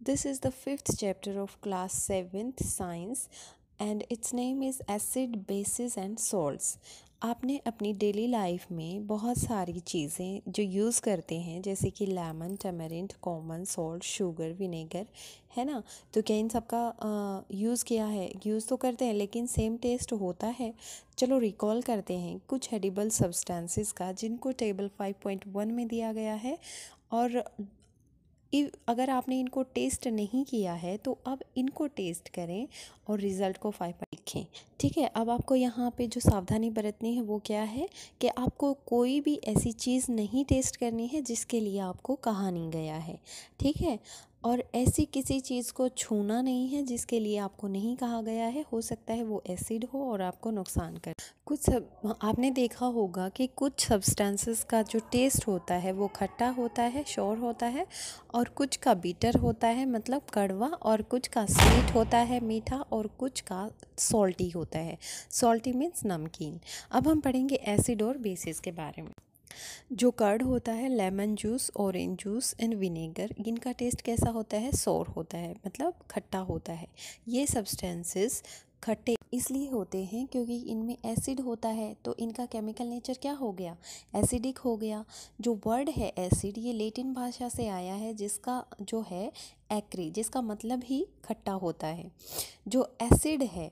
This is the fifth chapter of class 7th science, and its name is acid bases and salts. आपने अपनी daily life में बहुत सारी चीज़ें जो यूज़ करते हैं, जैसे कि lemon tamarind common salt sugar vinegar है ना? तो क्या इन सब का यूज़ किया है? यूज़ तो करते हैं, लेकिन सेम टेस्ट होता है। चलो रिकॉल करते हैं कुछ हेडिबल सब्सटेंसेस का, जिनको टेबल 5.1 में दिया गया है, और अगर आपने इनको टेस्ट नहीं किया है तो अब इनको टेस्ट करें और रिज़ल्ट को फाइव पर लिखें। ठीक है, अब आपको यहाँ पे जो सावधानी बरतनी है, वो क्या है कि आपको कोई भी ऐसी चीज़ नहीं टेस्ट करनी है, जिसके लिए आपको कहा नहीं गया है। ठीक है और ऐसी किसी चीज़ को छूना नहीं है जिसके लिए आपको नहीं कहा गया है। हो सकता है वो एसिड हो और आपको नुकसान कर कुछ सब, आपने देखा होगा कि कुछ सब्सटेंसेस का जो टेस्ट होता है, वो खट्टा होता है शोर होता है और कुछ का बीटर होता है मतलब कड़वा और कुछ का स्वीट होता है, मीठा और कुछ का सॉल्टी होता है। सॉल्टी मीन्स नमकीन। अब हम पढ़ेंगे एसिड और बेसिस के बारे में। जो कर्ड होता है lemon juice orange juice and vinegar इनका टेस्ट कैसा होता है? सोर होता है मतलब खट्टा होता है। ये सब्सटेंसेस खट्टे इसलिए होते हैं क्योंकि इनमें एसिड होता है तो इनका केमिकल नेचर क्या हो गया? एसिडिक हो गया। जो वर्ड है एसिड ये लेटिन भाषा से आया है, जिसका जो है एक्री जिसका मतलब ही खट्टा होता है। जो एसिड है,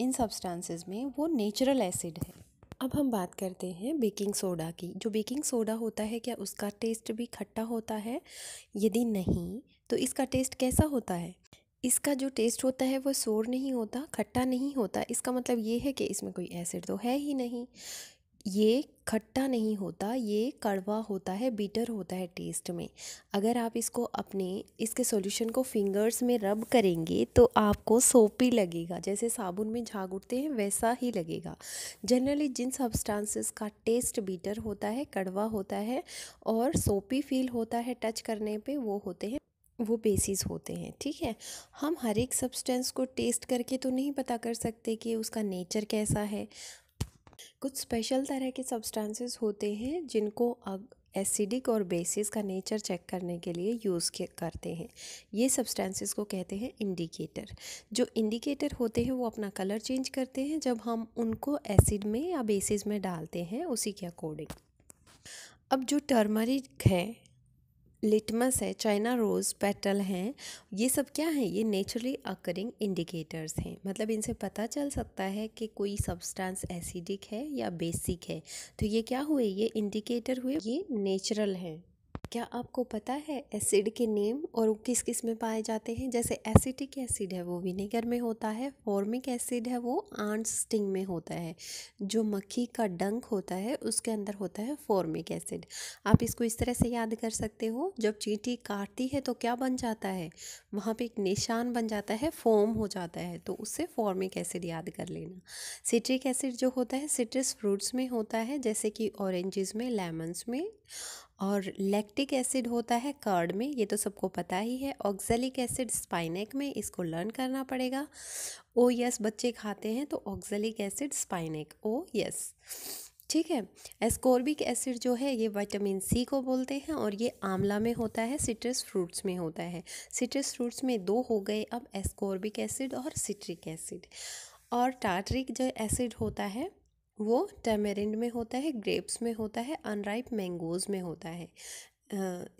इन सब्सटेंसेस में वो नेचुरल एसिड है। अब हम बात करते हैं बेकिंग सोडा की। जो बेकिंग सोडा होता है, क्या उसका टेस्ट भी खट्टा होता है? यदि नहीं तो इसका टेस्ट कैसा होता है? इसका जो टेस्ट होता है वो सोर नहीं होता, खट्टा नहीं होता। इसका मतलब ये है कि इसमें कोई एसिड तो है ही नहीं। ये खट्टा नहीं होता, ये कड़वा होता है बीटर होता है टेस्ट में। अगर आप इसको अपने, इसके सॉल्यूशन को फिंगर्स में रब करेंगे तो आपको सोपी लगेगा। जैसे साबुन में झाग उठते हैं, वैसा ही लगेगा। जनरली जिन सब्सटेंसेस का टेस्ट बीटर होता है, कड़वा होता है और सोपी फील होता है टच करने पे, वो होते हैं, वो बेसिस होते हैं, ठीक है? हम हर एक सब्सटेंस को टेस्ट करके तो नहीं पता कर सकते कि उसका नेचर कैसा है। कुछ स्पेशल तरह के सब्सटेंसेस होते हैं, जिनको एसिडिक और बेसिस का नेचर चेक करने के लिए यूज़ करते हैं। ये सब्सटेंसेस को कहते हैं इंडिकेटर जो इंडिकेटर होते हैं, वो अपना कलर चेंज करते हैं, जब हम उनको एसिड में या बेसिस में डालते हैं, उसी के अकॉर्डिंग अब जो टर्मरिक है लिटमस है चाइना रोज़ पेटल हैं, ये सब क्या हैं? ये नेचुरली अकरिंग इंडिकेटर्स हैं। मतलब इनसे पता चल सकता है कि कोई सब्सटेंस एसिडिक है या बेसिक है। तो ये क्या हुए? ये इंडिकेटर हुए, ये नेचुरल हैं। क्या आपको पता है एसिड के नेम और वो किस किसमें पाए जाते हैं? जैसे एसिटिक एसिड है वो विनेगर में होता है, फॉर्मिक एसिड है वो आंट स्टिंग में होता है, जो मक्खी का डंक होता है उसके अंदर होता है फॉर्मिक एसिड। आप इसको इस तरह से याद कर सकते हो, जब चींटी काटती है तो क्या बन जाता है? वहाँ पर एक निशान बन जाता है फॉर्म हो जाता है तो उससे फॉर्मिक एसिड याद कर लेना। सिट्रिक एसिड जो होता है, सिट्रस फ्रूट्स में होता है, जैसे कि ऑरेंजेस में, लेमन्स में और लैक्टिक एसिड होता है कर्ड में, ये तो सबको पता ही है। ऑक्जेलिक एसिड स्पाइनेक में इसको लर्न करना पड़ेगा। ओ यस बच्चे खाते हैं तो ऑक्जेलिक एसिड स्पाइनेक ओ यस ठीक है एस्कोर्बिक एसिड जो है, ये विटामिन सी को बोलते हैं और ये आंवला में होता है सिट्रस फ्रूट्स में होता है। सिट्रस फ्रूट्स में दो हो गए अब एस्कोर्बिक एसिड और सिट्रिक एसिड और टाटरिक जो एसिड होता है वो टेमेरिंड में होता है ग्रेप्स में होता है अनराइप मैंगोज़ में होता है।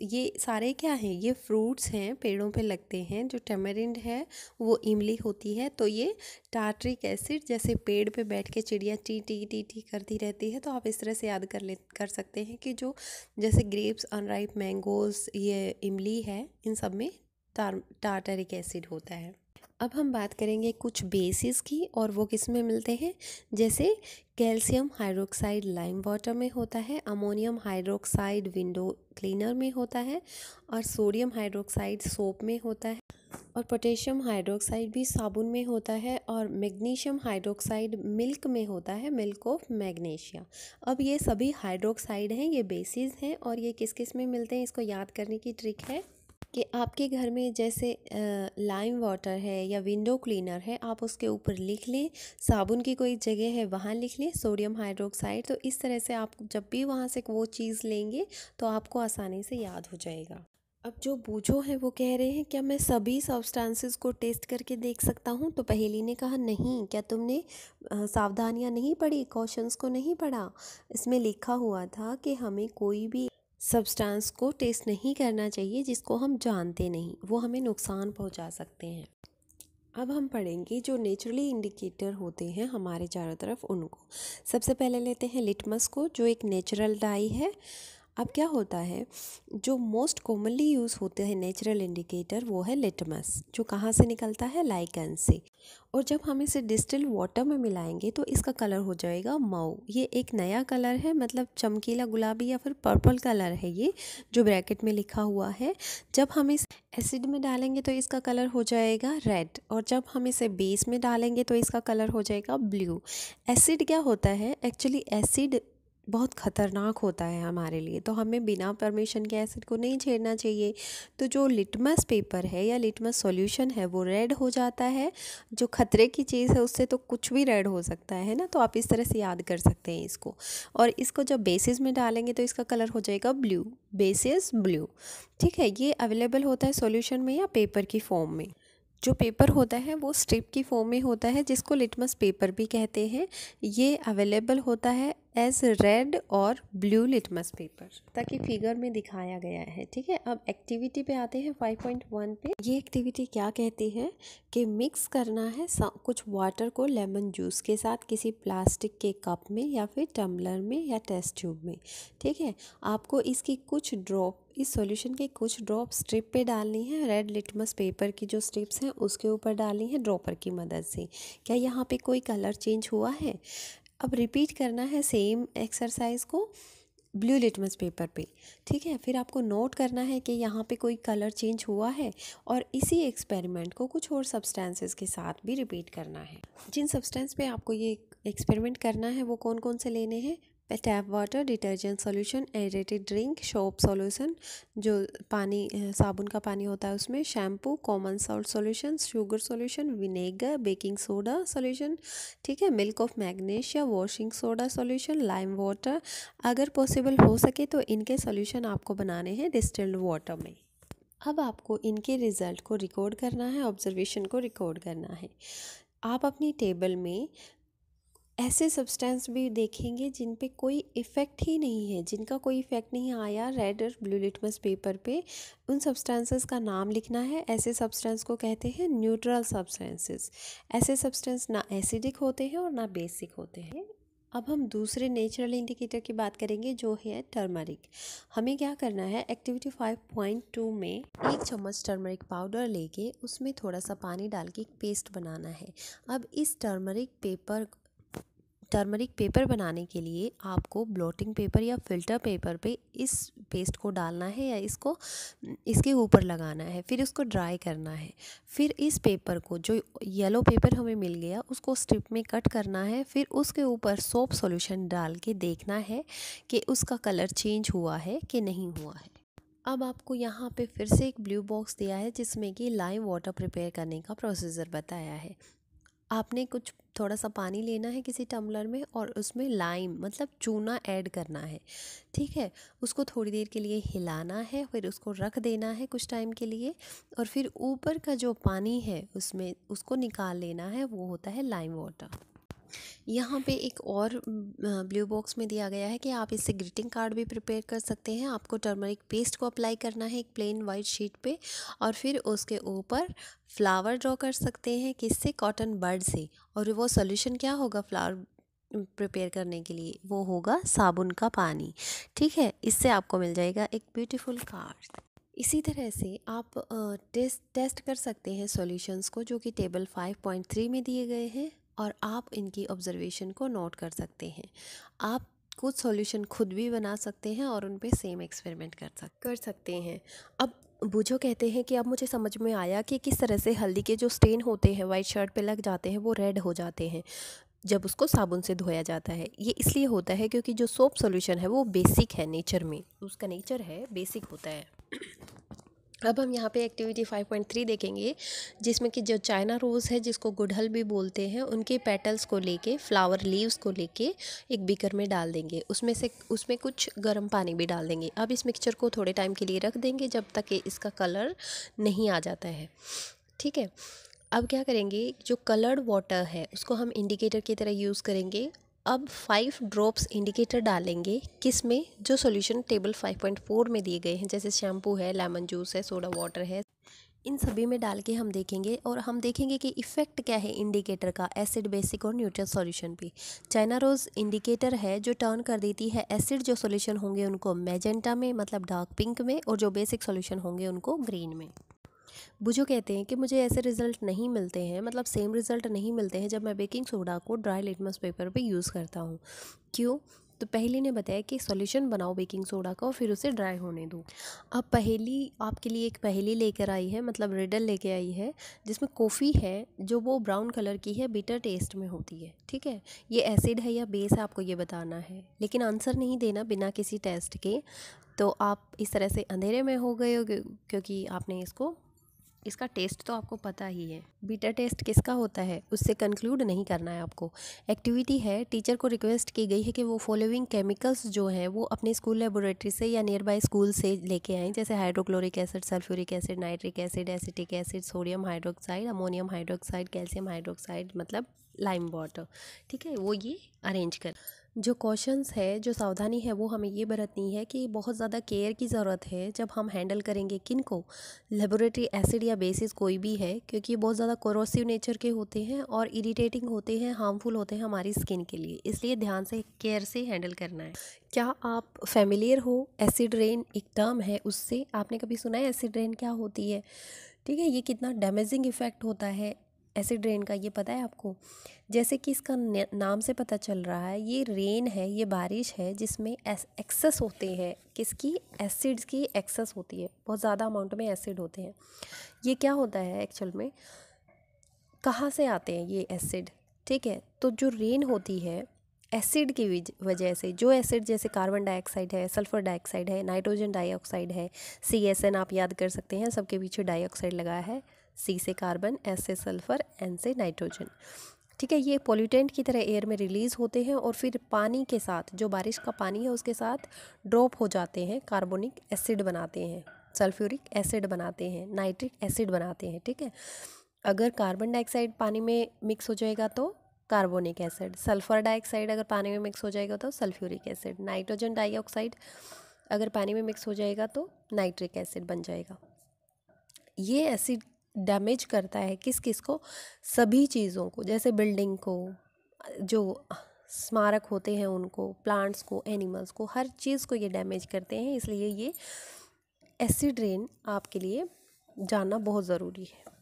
ये सारे क्या हैं? ये फ्रूट्स हैं, पेड़ों पे लगते हैं, जो टेमेरिंड है, वो इमली होती है। तो ये टाट्रिक एसिड जैसे पेड़ पे बैठ के चिड़िया टी टी टी टी करती रहती है तो आप इस तरह से याद कर ले, कर सकते हैं कि जो जैसे ग्रेप्स अनराइप मैंगोज़ ये इमली है, इन सब में टार्टरिक एसिड होता है। अब हम बात करेंगे कुछ बेसिस की और वो किसमें मिलते हैं। जैसे कैल्शियम हाइड्रोक्साइड लाइम वाटर में होता है अमोनियम हाइड्रोक्साइड विंडो क्लीनर में होता है और सोडियम हाइड्रोक्साइड सोप में होता है। और पोटेशियम हाइड्रोक्साइड भी साबुन में होता है और मैग्नीशियम हाइड्रोक्साइड मिल्क में होता है मिल्क ऑफ़ मैग्नीशिया अब ये सभी हाइड्रोक्साइड हैं, ये बेसिस हैं और ये किस किसमें मिलते हैं, इसको याद करने की ट्रिक है। कि आपके घर में जैसे लाइम वाटर है या विंडो क्लीनर है, आप उसके ऊपर लिख लें। साबुन की कोई जगह है, वहाँ लिख लें। सोडियम हाइड्रोक्साइड तो इस तरह से आप जब भी वहाँ से वो चीज़ लेंगे तो आपको आसानी से याद हो जाएगा। अब जो बूझो है, वो कह रहे हैं, क्या मैं सभी सब्सटेंसेस को टेस्ट करके देख सकता हूँ? तो पहेली ने कहा, नहीं, क्या तुमने सावधानियाँ नहीं पढ़ी क्वेश्चंस को नहीं पढ़ा? इसमें लिखा हुआ था कि हमें कोई भी सब्सटेंस को टेस्ट नहीं करना चाहिए जिसको हम जानते नहीं, वो हमें नुकसान पहुँचा सकते हैं। अब हम पढ़ेंगे जो नेचुरली इंडिकेटर होते हैं हमारे चारों तरफ़ उनको। सबसे पहले लेते हैं लिटमस को, जो एक नेचुरल डाई है। अब क्या होता है, जो मोस्ट कॉमनली यूज़ होते हैं नेचुरल इंडिकेटर वो है लिटमस जो कहाँ से निकलता है? लाइकन से। और जब हम इसे डिस्टिल वाटर में मिलाएँगे तो इसका कलर हो जाएगा मऊ। ये एक नया कलर है मतलब चमकीला गुलाबी या फिर पर्पल कलर है ये, जो ब्रैकेट में लिखा हुआ है। जब हम इस एसिड में डालेंगे तो इसका कलर हो जाएगा रेड और जब हम इसे बेस में डालेंगे तो इसका कलर हो जाएगा ब्लू एसिड क्या होता है? एक्चुअली एसिड बहुत ख़तरनाक होता है हमारे लिए। तो हमें बिना परमिशन के एसिड को नहीं छेड़ना चाहिए। तो जो लिटमस पेपर है या लिटमस सॉल्यूशन है, वो रेड हो जाता है। जो खतरे की चीज़ है, उससे तो कुछ भी रेड हो सकता है ना? तो आप इस तरह से याद कर सकते हैं इसको। और इसको जब बेसिस में डालेंगे तो इसका कलर हो जाएगा ब्लू बेसिस ब्लू ठीक है? ये अवेलेबल होता है सोल्यूशन में या पेपर की फॉर्म में? जो पेपर होता है, वो स्ट्रिप की फॉर्म में होता है, जिसको लिटमस पेपर भी कहते हैं। ये अवेलेबल होता है एज रेड और ब्लू लिटमस पेपर ताकि फिगर में दिखाया गया है, ठीक है? अब एक्टिविटी पे आते हैं 5.1 पे। ये एक्टिविटी क्या कहती है? कि मिक्स करना है कुछ वाटर को लेमन जूस के साथ किसी प्लास्टिक के कप में या फिर टम्बलर में या टेस्ट ट्यूब में, ठीक है? आपको इसकी कुछ ड्रॉप इस सॉल्यूशन के कुछ ड्रॉप स्ट्रिप पे डालनी है रेड लिटमस पेपर की जो स्ट्रिप्स हैं, उसके ऊपर डालनी है ड्रॉपर की मदद से। क्या यहाँ पे कोई कलर चेंज हुआ है? अब रिपीट करना है सेम एक्सरसाइज को ब्लू लिटमस पेपर पे। ठीक है? फिर आपको नोट करना है कि यहाँ पे कोई कलर चेंज हुआ है और इसी एक्सपेरिमेंट को कुछ और सब्सटेंसेस के साथ भी रिपीट करना है। जिन सब्सटेंस पे आपको ये एक्सपेरिमेंट करना है, वो कौन कौन से लेने हैं? Tap water detergent solution aerated drink soap solution जो पानी साबुन का पानी होता है उसमें shampoo common salt solution sugar solution vinegar baking soda solution ठीक है? Milk of magnesia washing soda solution lime water अगर पॉसिबल हो सके तो इनके सॉल्यूशन आपको बनाने हैं डिस्टिल्ड वाटर में। अब आपको इनके रिज़ल्ट को रिकॉर्ड करना है ऑब्जर्वेशन को रिकॉर्ड करना है। आप अपनी टेबल में ऐसे सब्सटेंस भी देखेंगे जिन पे कोई इफ़ेक्ट ही नहीं है, जिनका कोई इफ़ेक्ट नहीं आया रेड और ब्लू लिटमस पेपर पे, उन सब्सटेंसेस का नाम लिखना है। ऐसे सब्सटेंस को कहते हैं न्यूट्रल सब्सटेंसेस ऐसे सब्सटेंस ना एसिडिक होते हैं और ना बेसिक होते हैं। अब हम दूसरे नेचुरल इंडिकेटर की बात करेंगे, जो है टर्मरिक हमें क्या करना है? एक्टिविटी 5.2 में एक चम्मच टर्मरिक पाउडर लेके उसमें थोड़ा सा पानी डाल के पेस्ट बनाना है। अब इस टर्मरिक पेपर टर्मरिक पेपर बनाने के लिए आपको ब्लॉटिंग पेपर या फ़िल्टर पेपर पे इस पेस्ट को डालना है या इसको, इसके ऊपर लगाना है, फिर उसको ड्राई करना है। फिर इस पेपर को, जो येलो पेपर हमें मिल गया, उसको स्ट्रिप में कट करना है, फिर उसके ऊपर सोप सॉल्यूशन डाल के देखना है कि उसका कलर चेंज हुआ है कि नहीं हुआ है। अब आपको यहाँ पे फिर से एक ब्लू बॉक्स दिया है, जिसमें कि लाइम वाटर प्रिपेयर करने का प्रोसीजर बताया है। आपने कुछ थोड़ा सा पानी लेना है किसी टम्बलर में और उसमें लाइम मतलब चूना ऐड करना है, ठीक है? उसको थोड़ी देर के लिए हिलाना है, फिर उसको रख देना है कुछ टाइम के लिए और फिर ऊपर का जो पानी है उसमें, उसको निकाल लेना है, वो होता है लाइम वाटर यहाँ पे एक और ब्लू बॉक्स में दिया गया है कि आप इससे ग्रीटिंग कार्ड भी प्रिपेयर कर सकते हैं। आपको टर्मरिक पेस्ट को अप्लाई करना है एक प्लेन वाइट शीट पे और फिर उसके ऊपर फ्लावर ड्रॉ कर सकते हैं किससे? कॉटन बर्ड से। और वो सोल्यूशन क्या होगा फ्लावर प्रिपेयर करने के लिए? वो होगा साबुन का पानी। ठीक है, इससे आपको मिल जाएगा एक ब्यूटीफुल कार्ड। इसी तरह से आप टेस्ट टेस्ट कर सकते हैं सॉल्यूशंस को जो कि टेबल 5.3 में दिए गए हैं। और आप इनकी ऑब्जर्वेशन को नोट कर सकते हैं। आप कुछ सॉल्यूशन खुद भी बना सकते हैं और उन पे सेम एक्सपेरिमेंट कर सक, कर सकते हैं। अब बूझो कहते हैं कि अब मुझे समझ में आया कि किस तरह से हल्दी के जो स्टेन होते हैं वाइट शर्ट पे लग जाते हैं, वो रेड हो जाते हैं, जब उसको साबुन से धोया जाता है। ये इसलिए होता है क्योंकि जो सोप सॉल्यूशन है वो बेसिक है नेचर में, उसका नेचर है बेसिक होता है। अब हम यहाँ पे एक्टिविटी 5.3 देखेंगे, जिसमें कि जो चाइना रोज़ है, जिसको गुड़हल भी बोलते हैं, उनके पेटल्स को लेके फ्लावर लीव्स को लेके एक बीकर में डाल देंगे। उसमें से, उसमें कुछ गर्म पानी भी डाल देंगे। अब इस मिक्सचर को थोड़े टाइम के लिए रख देंगे, जब तक कि इसका कलर नहीं आ जाता है। ठीक है? अब क्या करेंगे? जो कलर्ड वाटर है, उसको हम इंडिकेटर की तरह यूज़ करेंगे। अब फाइव ड्रॉप्स इंडिकेटर डालेंगे किसमें जो सॉल्यूशन टेबल 5.4 में दिए गए हैं, जैसे शैम्पू है लेमन जूस है सोडा वाटर है। इन सभी में डाल के हम देखेंगे और हम देखेंगे कि इफ़ेक्ट क्या है इंडिकेटर का एसिड बेसिक और न्यूट्रल सॉल्यूशन पे। चाइना रोज़ इंडिकेटर है जो टर्न कर देती है एसिड जो सॉल्यूशन होंगे उनको मैजेंटा में मतलब डार्क पिंक में, और जो बेसिक सॉल्यूशन होंगे उनको ग्रीन में। बुझो कहते हैं कि मुझे ऐसे रिज़ल्ट नहीं मिलते हैं मतलब सेम रिज़ल्ट नहीं मिलते हैं जब मैं बेकिंग सोडा को ड्राई लिटमस पेपर पे यूज़ करता हूँ। क्यों? तो पहले ने बताया कि सॉल्यूशन बनाओ बेकिंग सोडा का और फिर उसे ड्राई होने दो। अब पहली, आपके लिए एक पहली लेकर आई है मतलब रिडल लेके आई है, जिसमें कॉफ़ी है जो वो ब्राउन कलर की है बिटर टेस्ट में होती है, ठीक है? ये एसिड है या बेस है, आपको ये बताना है। लेकिन आंसर नहीं देना बिना किसी टेस्ट के तो आप इस तरह से अंधेरे में हो गए हो, क्योंकि आपने इसको इसका टेस्ट तो आपको पता ही है। बीटा टेस्ट किसका होता है, उससे कंक्लूड नहीं करना है आपको। एक्टिविटी है टीचर को रिक्वेस्ट की गई है कि वो फॉलोइंग केमिकल्स जो हैं, वो अपने स्कूल लेबोरेटरी से या नियर बाय स्कूल से लेके आएँ, जैसे hydrochloric acid sulphuric acid nitric acid acetic acid sodium hydroxide ammonium hydroxide calcium hydroxide मतलब लाइम वाटर ठीक है? वो ये अरेंज कर। जो कॉशंस है, जो सावधानी है, वो हमें ये बरतनी है कि बहुत ज़्यादा केयर की ज़रूरत है जब हम हैंडल करेंगे किन को। लेबोरेटरी एसिड या बेसिस कोई भी है, क्योंकि ये बहुत ज़्यादा कोरोसिव नेचर के होते हैं और इरिटेटिंग होते हैं हार्मफुल होते हैं हमारी स्किन के लिए। इसलिए ध्यान से केयर से हैंडल करना है। क्या आप फेमिलियर हो? एसिड रेन एक टर्म है उससे। आपने कभी सुना है एसिड रेन क्या होती है? ठीक है, ये कितना डैमेजिंग इफ़ेक्ट होता है। एसिड रेन का, ये पता है आपको? जैसे कि इसका नाम से पता चल रहा है, ये रेन है, ये बारिश है, जिसमें एक्सेस होते हैं। किसकी? एसिड्स की एक्सेस होती है। बहुत ज़्यादा अमाउंट में एसिड होते हैं। ये क्या होता है एक्चुअल में? कहाँ से आते हैं ये एसिड? ठीक है तो जो रेन होती है, एसिड की वजह से, जो एसिड जैसे कार्बन डाइऑक्साइड है, सल्फ़र डाइऑक्साइड है, नाइट्रोजन डाइऑक्साइड है, सी एस एन आप याद कर सकते हैं, सबके पीछे डाइऑक्साइड लगा है। सी से कार्बन एस से सल्फ़र एन से नाइट्रोजन ठीक है, ये पोल्यूटेंट की तरह एयर में रिलीज़ होते हैं और फिर पानी के साथ, जो बारिश का पानी है उसके साथ ड्रॉप हो जाते हैं कार्बोनिक एसिड बनाते हैं सल्फ्यूरिक एसिड बनाते हैं नाइट्रिक एसिड बनाते हैं, ठीक है? अगर कार्बन डाइऑक्साइड पानी में मिक्स हो जाएगा तो कार्बोनिक एसिड सल्फ़र डाइऑक्साइड अगर पानी में मिक्स हो जाएगा तो सल्फ्यूरिक एसिड नाइट्रोजन डाइऑक्साइड अगर पानी में मिक्स हो जाएगा तो नाइट्रिक एसिड बन जाएगा. ये एसिड डैमेज करता है किस किस को? सभी चीज़ों को, जैसे बिल्डिंग को, जो स्मारक होते हैं उनको प्लांट्स को एनिमल्स को, हर चीज़ को ये डैमेज करते हैं, इसलिए ये एसिड रेन आपके लिए जानना बहुत ज़रूरी है।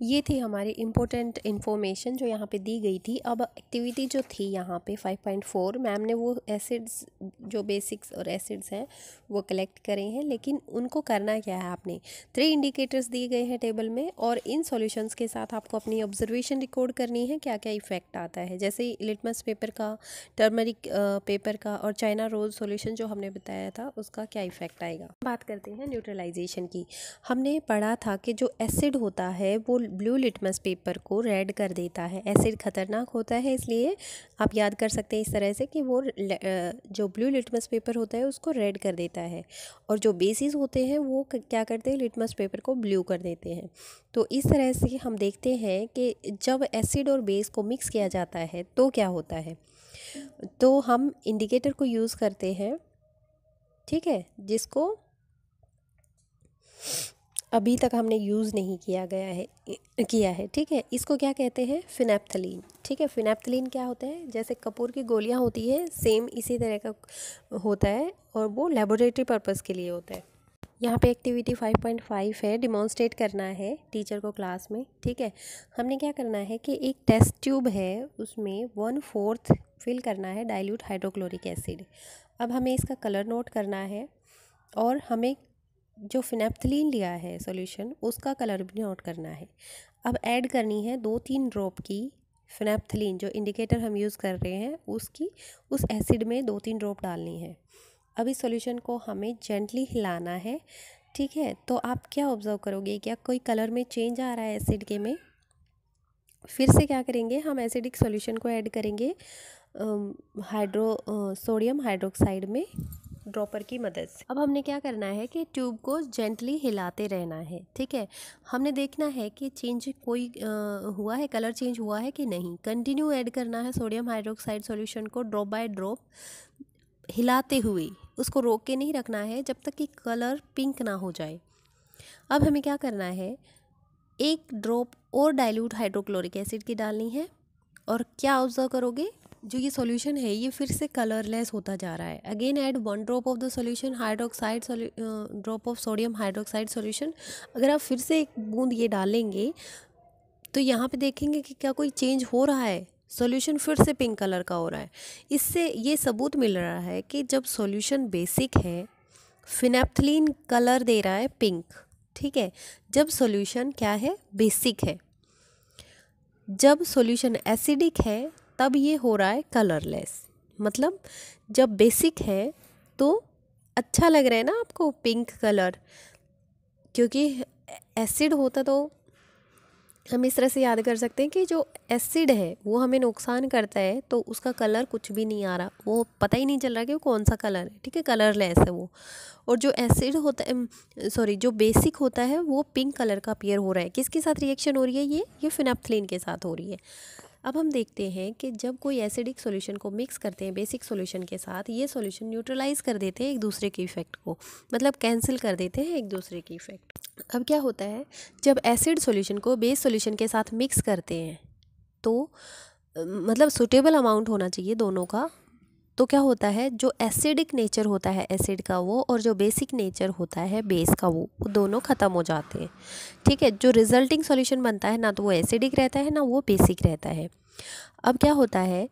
ये थी हमारी इम्पोर्टेंट इन्फॉर्मेशन जो यहाँ पे दी गई थी। अब एक्टिविटी जो थी यहाँ पे 5.4 मैम ने वो एसिड्स जो बेसिक्स और एसिड्स हैं, वो कलेक्ट करे हैं, लेकिन उनको करना क्या है आपने? थ्री इंडिकेटर्स दिए गए हैं टेबल में और इन सॉल्यूशंस के साथ आपको अपनी ऑब्जर्वेशन रिकॉर्ड करनी है क्या क्या इफ़ेक्ट आता है। जैसे लिटमस पेपर का टर्मरिक पेपर का और चाइना रोज़ सोल्यूशन जो हमने बताया था, उसका क्या इफ़ेक्ट आएगा? बात करते हैं न्यूट्रलाइजेशन की। हमने पढ़ा था कि जो एसिड होता है, वो ब्लू लिटमस पेपर को रेड कर देता है। एसिड ख़तरनाक होता है इसलिए आप याद कर सकते हैं इस तरह से कि वो जो ब्लू लिटमस पेपर होता है उसको रेड कर देता है। और जो बेसिस होते हैं वो क्या करते हैं? लिटमस पेपर को ब्लू कर देते हैं। तो इस तरह से हम देखते हैं कि जब एसिड और बेस को मिक्स किया जाता है तो क्या होता है? तो हम इंडिकेटर को यूज़ करते हैं, ठीक है? जिसको अभी तक हमने यूज़ नहीं किया गया है, किया है, ठीक है? इसको क्या कहते हैं? फिनेप्थलीन, ठीक है? फिनेप्थलीन क्या होता है? जैसे कपूर की गोलियाँ होती है, सेम इसी तरह का होता है और वो लेबोरेटरी पर्पज़ के लिए होता है। यहाँ पे एक्टिविटी 5.5 है डिमॉन्स्ट्रेट करना है टीचर को क्लास में, ठीक है? हमने क्या करना है कि एक टेस्ट ट्यूब है, उसमें वन फोर्थ फिल करना है डाइल्यूट हाइड्रोक्लोरिक एसिड अब हमें इसका कलर नोट करना है और हमें जो फिनेप्थलीन लिया है सॉल्यूशन, उसका कलर भी नोट करना है। अब ऐड करनी है दो तीन ड्रॉप की फिनेप्थलीन, जो इंडिकेटर हम यूज़ कर रहे हैं, उसकी, उस एसिड में दो तीन ड्रॉप डालनी है। अब इस सॉल्यूशन को हमें जेंटली हिलाना है, ठीक है? तो आप क्या ऑब्ज़र्व करोगे? क्या कोई कलर में चेंज आ रहा है एसिड के में? फिर से क्या करेंगे? हम एसिडिक सॉल्यूशन को ऐड करेंगे हाइड्रो सोडियम हाइड्रोक्साइड में। ड्रॉपर की मदद से। अब हमने क्या करना है कि ट्यूब को जेंटली हिलाते रहना है ठीक है? हमने देखना है कि चेंज कोई आ, हुआ है कलर चेंज हुआ है कि नहीं? कंटिन्यू ऐड करना है सोडियम हाइड्रोक्साइड सॉल्यूशन को ड्रॉप बाय ड्रॉप हिलाते हुए। उसको रोक के नहीं रखना है जब तक कि कलर पिंक ना हो जाए। अब हमें क्या करना है? एक ड्रॉप और डाइल्यूट हाइड्रोक्लोरिक एसिड की डालनी है। और क्या ऑब्ज़र्व करोगे? जो ये सॉल्यूशन है, ये फिर से कलरलेस होता जा रहा है। Again add one drop of the solution hydroxide drop of sodium hydroxide solution अगर आप फिर से एक बूंद ये डालेंगे तो यहाँ पे देखेंगे कि क्या कोई चेंज हो रहा है? सॉल्यूशन फिर से पिंक कलर का हो रहा है। इससे ये सबूत मिल रहा है कि जब सॉल्यूशन बेसिक है फिनेप्थलीन कलर दे रहा है पिंक ठीक है? जब सॉल्यूशन क्या है? बेसिक है। जब सॉल्यूशन एसिडिक है तब ये हो रहा है कलरलेस मतलब जब बेसिक है तो अच्छा लग रहा है ना आपको पिंक कलर क्योंकि एसिड होता तो हम इस तरह से याद कर सकते हैं कि जो एसिड है, वो हमें नुकसान करता है तो उसका कलर कुछ भी नहीं आ रहा. वो पता ही नहीं चल रहा कि वो कौन सा कलर है, ठीक है? कलरलेस है वो. और जो एसिड होता है सॉरी जो बेसिक होता है, वो पिंक कलर का अपीयर हो रहा है. किसके साथ रिएक्शन हो रही है ये? ये फिनाप्थलीन के साथ हो रही है. अब हम देखते हैं कि जब कोई एसिडिक सॉल्यूशन को मिक्स करते हैं बेसिक सॉल्यूशन के साथ, ये सॉल्यूशन न्यूट्रलाइज कर देते हैं एक दूसरे के इफ़ेक्ट को। मतलब कैंसिल कर देते हैं एक दूसरे के इफ़ेक्ट अब क्या होता है, जब एसिड सॉल्यूशन को बेस सॉल्यूशन के साथ मिक्स करते हैं तो मतलब सुटेबल अमाउंट होना चाहिए दोनों का। तो क्या होता है, जो एसिडिक नेचर होता है एसिड का वो और जो बेसिक नेचर होता है बेस का वो दोनों ख़त्म हो जाते हैं। ठीक है, जो रिजल्टिंग सॉल्यूशन बनता है, ना तो वो एसिडिक रहता है, ना वो बेसिक रहता है। अब क्या होता है,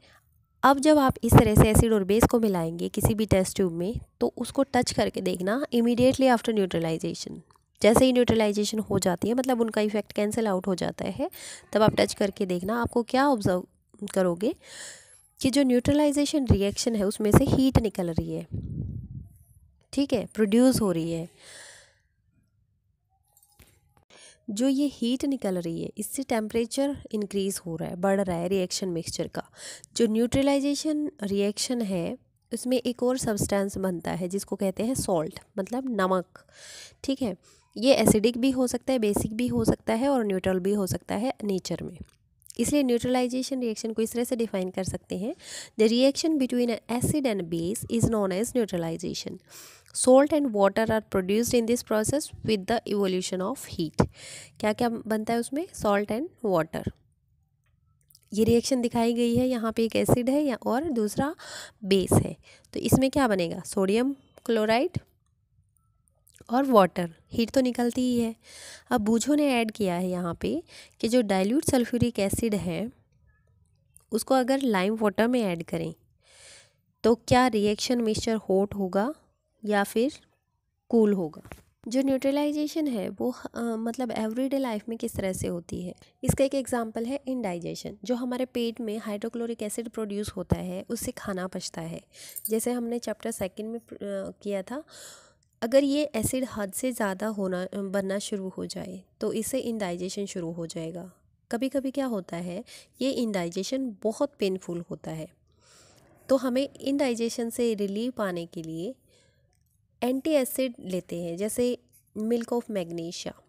अब जब आप इस तरह से एसिड और बेस को मिलाएँगे किसी भी टेस्ट ट्यूब में तो उसको टच करके देखना इमीडिएटली आफ्टर न्यूट्रलाइजेशन जैसे ही न्यूट्रलाइजेशन हो जाती है मतलब उनका इफ़ेक्ट कैंसिल आउट हो जाता है, तब आप टच करके देखना, आपको क्या ऑब्ज़र्व करोगे? कि जो न्यूट्रलाइजेशन रिएक्शन है, उसमें से हीट निकल रही है। ठीक है? प्रोड्यूस हो रही है। जो ये हीट निकल रही है, इससे टेम्परेचर इंक्रीज़ हो रहा है, बढ़ रहा है रिएक्शन मिक्सचर का। जो न्यूट्रलाइजेशन रिएक्शन है, उसमें एक और सब्सटेंस बनता है, जिसको कहते हैं सॉल्ट मतलब नमक। ठीक है? ये एसिडिक भी हो सकता है बेसिक भी हो सकता है और न्यूट्रल भी हो सकता है नेचर में। इसलिए न्यूट्रलाइजेशन रिएक्शन को इस तरह से डिफाइन कर सकते हैं। The reaction between acid and base is known as neutralisation salt and water are produced in this process with the evolution of heat क्या क्या बनता है उसमें? सॉल्ट एंड वाटर ये रिएक्शन दिखाई गई है, यहाँ पे एक एसिड है या और दूसरा बेस है। तो इसमें क्या बनेगा? सोडियम क्लोराइड और वाटर हीट तो निकलती ही है। अब बूझो ने ऐड किया है यहाँ पे कि जो डाइल्यूट सल्फ्यूरिक एसिड है उसको अगर लाइम वाटर में ऐड करें तो क्या रिएक्शन मिक्सचर हॉट होगा या फिर कूल होगा? जो न्यूट्रलाइजेशन है वो आ, मतलब एवरीडे लाइफ में किस तरह से होती है? इसका एक एग्जांपल है इनडाइजेशन जो हमारे पेट में हाइड्रोक्लोरिक एसिड प्रोड्यूस होता है उससे खाना पचता है। जैसे हमने चैप्टर सेकंड में किया था अगर ये एसिड हद से ज़्यादा होना, बनना शुरू हो जाए तो इससे इनडाइजेशन शुरू हो जाएगा। कभी कभी क्या होता है, ये इनडाइजेशन बहुत पेनफुल होता है। तो हमें इनडाइजेशन से रिलीव पाने के लिए एंटी एसिड लेते हैं, जैसे मिल्क ऑफ़ मैग्नीशिया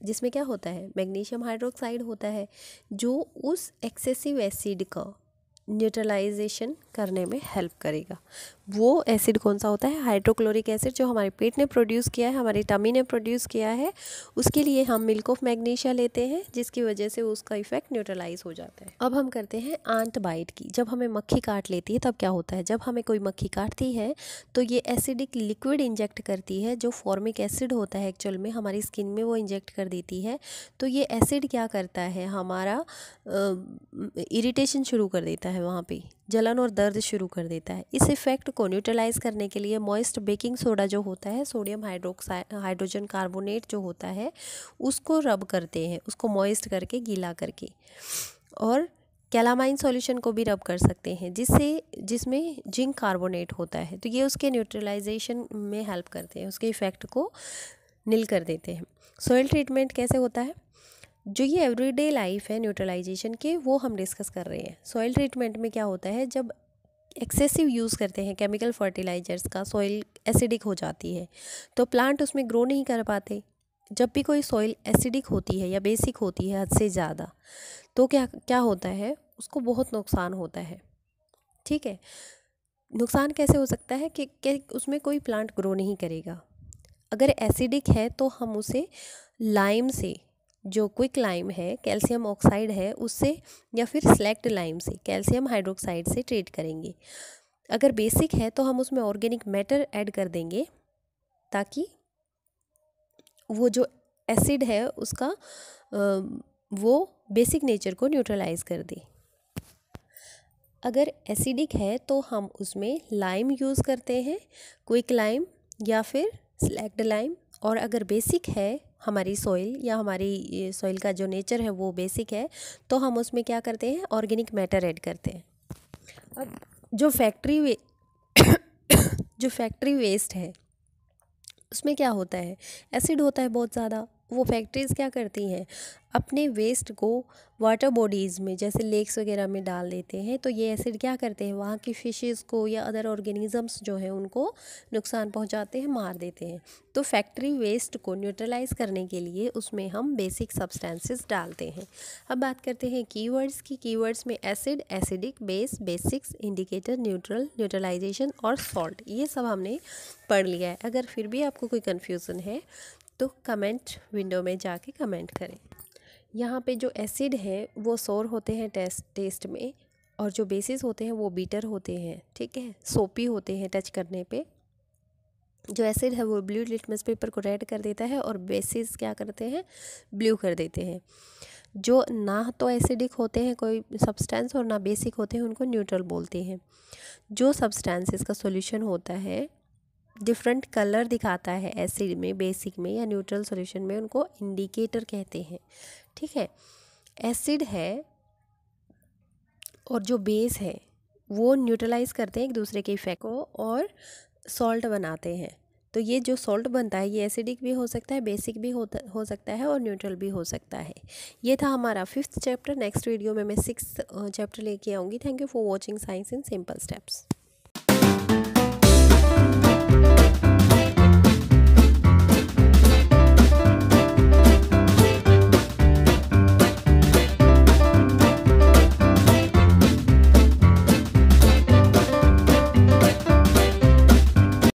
जिसमें क्या होता है मैग्नीशियम हाइड्रोक्साइड होता है, जो उस एक्सेसिव एसिड का न्यूट्रलाइजेशन करने में हेल्प करेगा। वो एसिड कौन सा होता है? हाइड्रोक्लोरिक एसिड जो हमारे पेट ने प्रोड्यूस किया है, हमारी टमी ने प्रोड्यूस किया है, उसके लिए हम मिल्क ऑफ़ मैग्नीशिया लेते हैं, जिसकी वजह से उसका इफ़ेक्ट न्यूट्रलाइज हो जाता है। अब हम करते हैं आंट बाइट की। जब हमें मक्खी काट लेती है, तब क्या होता है? जब हमें कोई मक्खी काटती है तो ये एसिडिक लिक्विड इंजेक्ट करती है, जो फॉर्मिक एसिड होता है एक्चुअल में, हमारी स्किन में वो इंजेक्ट कर देती है। तो ये एसिड क्या करता है? हमारा इरिटेशन शुरू कर देता है। वहाँ पे। जलन और दर्द शुरू कर देता है। इस इफ़ेक्ट को न्यूट्रलाइज करने के लिए मॉइस्ट बेकिंग सोडा जो होता है सोडियम हाइड्रोक्साइड हाइड्रोजन कार्बोनेट जो होता है, उसको रब करते हैं। उसको मॉइस्ट करके, गीला करके। और कैलामाइन सॉल्यूशन को भी रब कर सकते हैं, जिससे, जिसमें जिंक कार्बोनेट होता है। तो ये उसके न्यूट्रलाइजेशन में हेल्प करते हैं। उसके इफ़ेक्ट को नील कर देते हैं। सॉइल ट्रीटमेंट कैसे होता है? जो ये एवरीडे लाइफ है न्यूट्रलाइजेशन के वो हम डिस्कस कर रहे हैं। सॉइल ट्रीटमेंट में क्या होता है? जब एक्सेसिव यूज़ करते हैं केमिकल फर्टिलाइजर्स का सॉइल एसिडिक हो जाती है तो प्लांट उसमें ग्रो नहीं कर पाते। जब भी कोई सॉइल एसिडिक होती है या बेसिक होती है हद से ज़्यादा तो क्या क्या होता है? उसको बहुत नुकसान होता है। ठीक है? नुकसान कैसे हो सकता है कि, कि उसमें कोई प्लांट ग्रो नहीं करेगा। अगर एसिडिक है तो हम उसे लाइम से जो क्विक लाइम है कैल्शियम ऑक्साइड है, उससे या फिर सेलेक्ट लाइम से कैल्शियम हाइड्रोक्साइड से ट्रीट करेंगे। अगर बेसिक है तो हम उसमें ऑर्गेनिक मैटर ऐड कर देंगे ताकि वो जो एसिड है उसका वो बेसिक नेचर को न्यूट्रलाइज कर दे। अगर एसिडिक है तो हम उसमें लाइम यूज़ करते हैं क्विक लाइम या फिर सेलेक्ट लाइम और अगर बेसिक है हमारी सॉइल या हमारी सॉइल का जो नेचर है वो बेसिक है तो हम उसमें क्या करते हैं? ऑर्गेनिक मैटर ऐड करते हैं। अब जो फैक्ट्री वे जो फैक्ट्री वेस्ट है, उसमें क्या होता है? एसिड होता है बहुत ज़्यादा। वो फैक्ट्रीज़ क्या करती हैं? अपने वेस्ट को वाटर बॉडीज़ में, जैसे लेक्स वगैरह में डाल देते हैं तो ये एसिड क्या करते हैं? वहाँ की फिशेज़ को या अदर ऑर्गेनिज़म्स जो है, उनको नुकसान पहुँचाते हैं, मार देते हैं। तो फैक्ट्री वेस्ट को न्यूट्रलाइज करने के लिए उसमें हम बेसिक सब्सटेंसेस डालते हैं। अब बात करते हैं कीवर्ड्स की। कीवर्ड्स में acid acidic base basics indicator neutral neutralisation और सॉल्ट ये सब हमने पढ़ लिया है। अगर फिर भी आपको कोई कन्फ्यूज़न है तो कमेंट विंडो में जाके कमेंट करें। यहाँ पे जो एसिड है, वो सोर होते हैं टेस्ट टेस्ट में और जो बेसिस होते हैं, वो बीटर होते हैं, ठीक है? सोपी होते हैं टच करने पे। जो एसिड है, वो ब्लू लिटमस पेपर को रेड कर देता है और बेसिस क्या करते हैं? ब्लू कर देते हैं। जो ना तो एसिडिक होते हैं, कोई सब्सटेंस और ना बेसिक होते हैं, उनको न्यूट्रल बोलते हैं। जो सब्सटेंसेस का सॉल्यूशन होता है डिफरेंट कलर दिखाता है एसिड में बेसिक में या न्यूट्रल सॉल्यूशन में उनको इंडिकेटर कहते हैं। ठीक है? एसिड है और जो बेस है, वो न्यूट्रलाइज करते हैं एक दूसरे के इफ़ेक्ट को और सॉल्ट बनाते हैं। तो ये जो सॉल्ट बनता है, ये एसिडिक भी हो सकता है बेसिक भी होता, हो सकता है और न्यूट्रल भी हो सकता है। ये था हमारा फिफ्थ चैप्टर नेक्स्ट वीडियो में मैं सिक्स चैप्टर लेके आऊँगी। Thank you for watching science in simple steps